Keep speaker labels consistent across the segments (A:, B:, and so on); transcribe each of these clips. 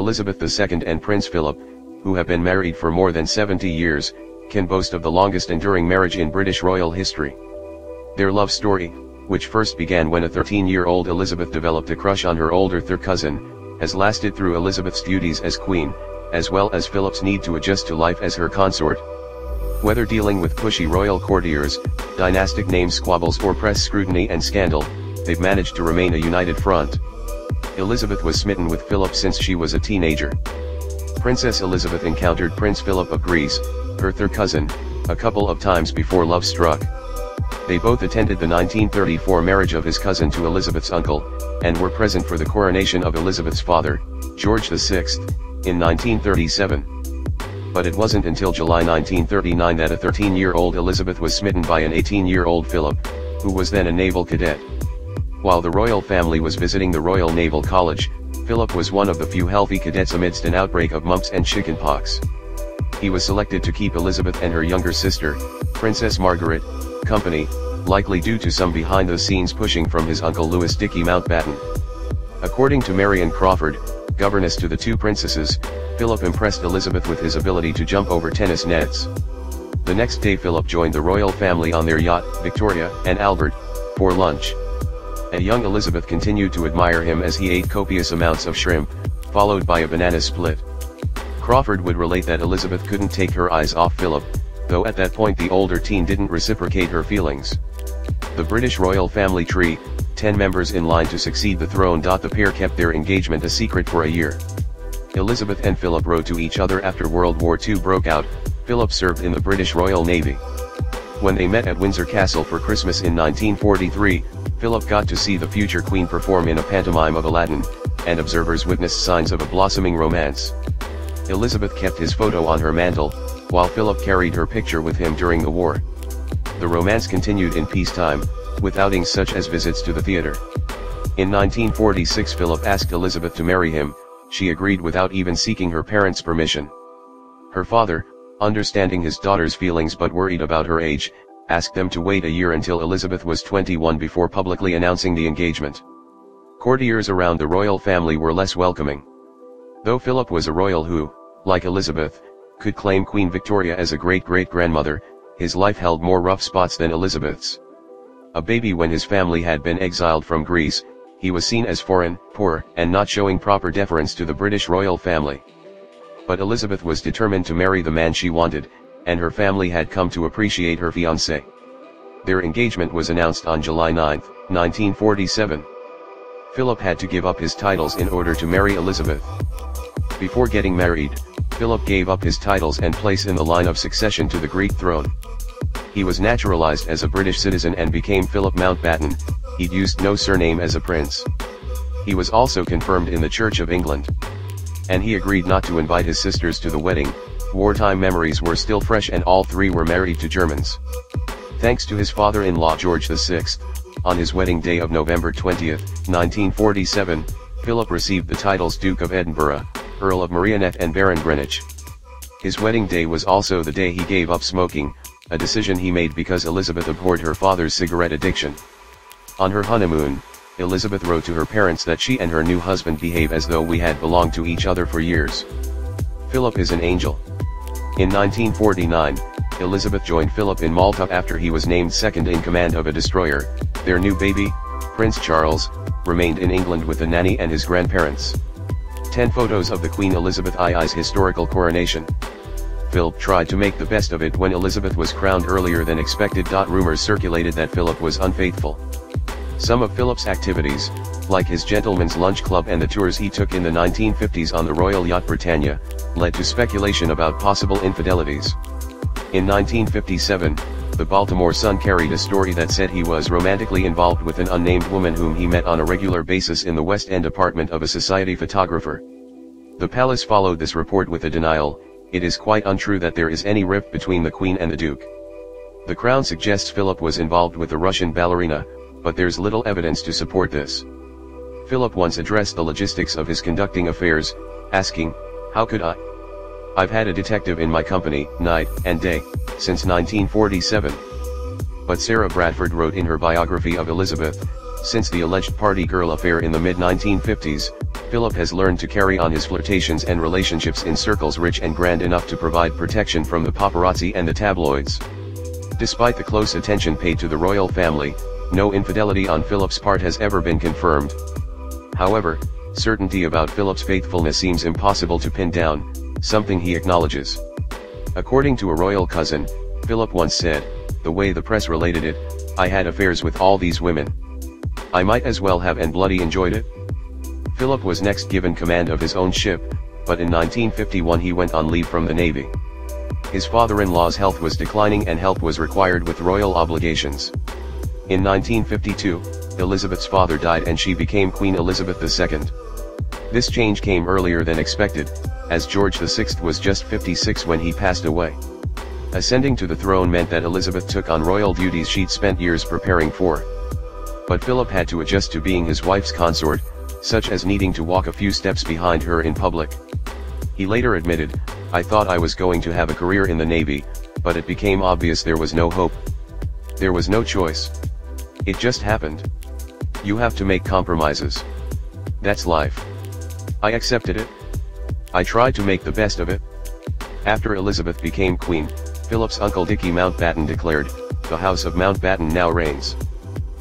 A: Elizabeth II and Prince Philip, who have been married for more than 70 years, can boast of the longest enduring marriage in British royal history. Their love story, which first began when a 13-year-old Elizabeth developed a crush on her older third cousin, has lasted through Elizabeth's duties as queen, as well as Philip's need to adjust to life as her consort. Whether dealing with pushy royal courtiers, dynastic name squabbles or press scrutiny and scandal, they've managed to remain a united front. Elizabeth was smitten with Philip since she was a teenager. Princess Elizabeth encountered Prince Philip of Greece, her third cousin, a couple of times before love struck. They both attended the 1934 marriage of his cousin to Elizabeth's uncle, and were present for the coronation of Elizabeth's father, George VI, in 1937. But it wasn't until July 1939 that a 13-year-old Elizabeth was smitten by an 18-year-old Philip, who was then a naval cadet. While the royal family was visiting the Royal Naval College, Philip was one of the few healthy cadets amidst an outbreak of mumps and chickenpox. He was selected to keep Elizabeth and her younger sister, Princess Margaret, company, likely due to some behind-the-scenes pushing from his uncle Louis Dickie Mountbatten. According to Marion Crawford, governess to the two princesses, Philip impressed Elizabeth with his ability to jump over tennis nets. The next day Philip joined the royal family on their yacht, Victoria and Albert, for lunch. A young Elizabeth continued to admire him as he ate copious amounts of shrimp, followed by a banana split. Crawford would relate that Elizabeth couldn't take her eyes off Philip, though at that point the older teen didn't reciprocate her feelings. The British royal family tree, 10 members in line to succeed the throne. The pair kept their engagement a secret for a year. Elizabeth and Philip wrote to each other after World War II broke out, Philip served in the British Royal Navy. When they met at Windsor Castle for Christmas in 1943, Philip got to see the future queen perform in a pantomime of Aladdin, and observers witnessed signs of a blossoming romance. Elizabeth kept his photo on her mantle, while Philip carried her picture with him during the war. The romance continued in peacetime, with outings such as visits to the theater. In 1946 Philip asked Elizabeth to marry him, she agreed without even seeking her parents' permission. Her father, understanding his daughter's feelings but worried about her age, asked them to wait a year until Elizabeth was 21 before publicly announcing the engagement. Courtiers around the royal family were less welcoming. Though Philip was a royal who, like Elizabeth, could claim Queen Victoria as a great-great-grandmother, his life held more rough spots than Elizabeth's. A baby when his family had been exiled from Greece, he was seen as foreign, poor, and not showing proper deference to the British royal family. But Elizabeth was determined to marry the man she wanted, and her family had come to appreciate her fiancé. Their engagement was announced on July 9, 1947. Philip had to give up his titles in order to marry Elizabeth. Before getting married, Philip gave up his titles and place in the line of succession to the Greek throne. He was naturalized as a British citizen and became Philip Mountbatten, he'd used no surname as a prince. He was also confirmed in the Church of England. And he agreed not to invite his sisters to the wedding, wartime memories were still fresh and all three were married to Germans. Thanks to his father-in-law George VI, on his wedding day of November 20, 1947, Philip received the titles Duke of Edinburgh, Earl of Merioneth and Baron Greenwich. His wedding day was also the day he gave up smoking, a decision he made because Elizabeth abhorred her father's cigarette addiction. On her honeymoon, Elizabeth wrote to her parents that she and her new husband behave as though we had belonged to each other for years. Philip is an angel. In 1949, Elizabeth joined Philip in Malta after he was named second in command of a destroyer, their new baby, Prince Charles, remained in England with the nanny and his grandparents. 10 photos of the Queen Elizabeth II's historical coronation. Philip tried to make the best of it when Elizabeth was crowned earlier than expected. Rumors circulated that Philip was unfaithful. Some of Philip's activities, like his gentleman's lunch club and the tours he took in the 1950s on the Royal Yacht Britannia, led to speculation about possible infidelities. In 1957, the Baltimore Sun carried a story that said he was romantically involved with an unnamed woman whom he met on a regular basis in the West End apartment of a society photographer. The palace followed this report with a denial, it is quite untrue that there is any rift between the Queen and the Duke. The Crown suggests Philip was involved with a Russian ballerina, but there's little evidence to support this. Philip once addressed the logistics of his conducting affairs, asking, How could I? I've had a detective in my company, night and day, since 1947. But Sarah Bradford wrote in her biography of Elizabeth, since the alleged party girl affair in the mid-1950s, Philip has learned to carry on his flirtations and relationships in circles rich and grand enough to provide protection from the paparazzi and the tabloids. Despite the close attention paid to the royal family, no infidelity on Philip's part has ever been confirmed. However, certainty about Philip's faithfulness seems impossible to pin down, something he acknowledges. According to a royal cousin, Philip once said, the way the press related it, I had affairs with all these women. I might as well have and bloody enjoyed it. Philip was next given command of his own ship, but in 1951 he went on leave from the Navy. His father-in-law's health was declining and help was required with royal obligations. In 1952, Elizabeth's father died and she became Queen Elizabeth II. This change came earlier than expected, as George VI was just 56 when he passed away. Ascending to the throne meant that Elizabeth took on royal duties she'd spent years preparing for. But Philip had to adjust to being his wife's consort, such as needing to walk a few steps behind her in public. He later admitted, I thought I was going to have a career in the Navy, but it became obvious there was no hope. There was no choice. It just happened. You have to make compromises. That's life. I accepted it. I tried to make the best of it. After Elizabeth became queen, Philip's uncle Dickie Mountbatten declared, the House of Mountbatten now reigns.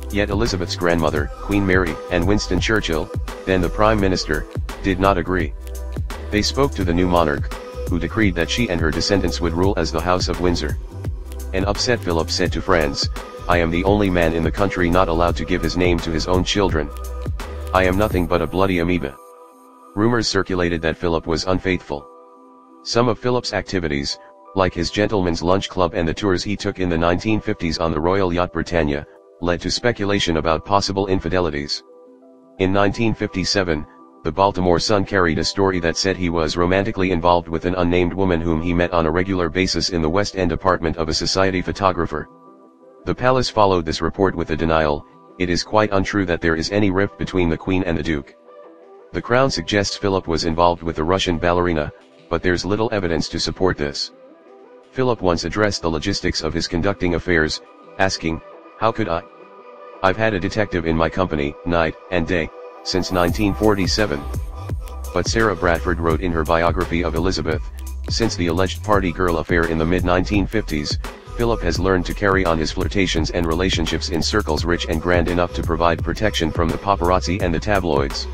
A: Yet Elizabeth's grandmother, Queen Mary, and Winston Churchill, then the Prime Minister, did not agree. They spoke to the new monarch, who decreed that she and her descendants would rule as the House of Windsor. An upset Philip said to friends, I am the only man in the country not allowed to give his name to his own children. I am nothing but a bloody amoeba. Rumors circulated that Philip was unfaithful. Some of Philip's activities, like his gentleman's lunch club and the tours he took in the 1950s on the Royal Yacht Britannia, led to speculation about possible infidelities. In 1957, the Baltimore Sun carried a story that said he was romantically involved with an unnamed woman whom he met on a regular basis in the West End apartment of a society photographer. The palace followed this report with a denial, it is quite untrue that there is any rift between the Queen and the Duke. The Crown suggests Philip was involved with a Russian ballerina, but there's little evidence to support this. Philip once addressed the logistics of his conducting affairs, asking, How could I? I've had a detective in my company, night and day, since 1947. But Sarah Bradford wrote in her biography of Elizabeth, since the alleged party girl affair in the mid-1950s, Philip has learned to carry on his flirtations and relationships in circles rich and grand enough to provide protection from the paparazzi and the tabloids.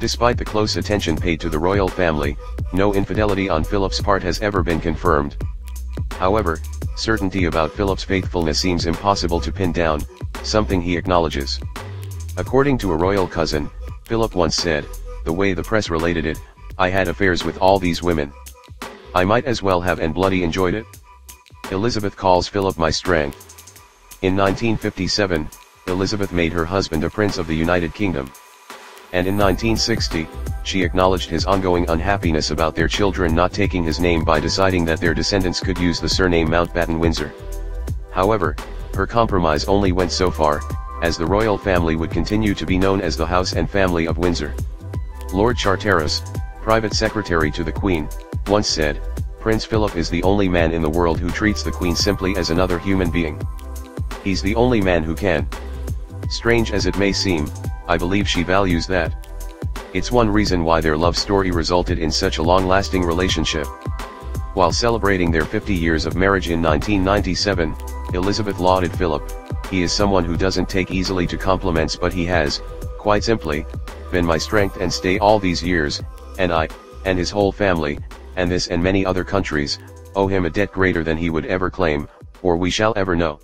A: Despite the close attention paid to the royal family, no infidelity on Philip's part has ever been confirmed. However, certainty about Philip's faithfulness seems impossible to pin down, something he acknowledges. According to a royal cousin, Philip once said, the way the press related it, I had affairs with all these women. I might as well have and bloody enjoyed it. Elizabeth calls Philip my strength. In 1957, Elizabeth made her husband a prince of the United Kingdom. And in 1960, she acknowledged his ongoing unhappiness about their children not taking his name by deciding that their descendants could use the surname Mountbatten Windsor. However, her compromise only went so far, as the royal family would continue to be known as the House and Family of Windsor. Lord Charteris, private secretary to the Queen, once said, Prince Philip is the only man in the world who treats the Queen simply as another human being. He's the only man who can. Strange as it may seem, I believe she values that. It's one reason why their love story resulted in such a long-lasting relationship. While celebrating their 50 years of marriage in 1997, Elizabeth lauded Philip, he is someone who doesn't take easily to compliments but he has, quite simply, been my strength and stay all these years, and I, and his whole family, and this and many other countries, owe him a debt greater than he would ever claim, or we shall ever know.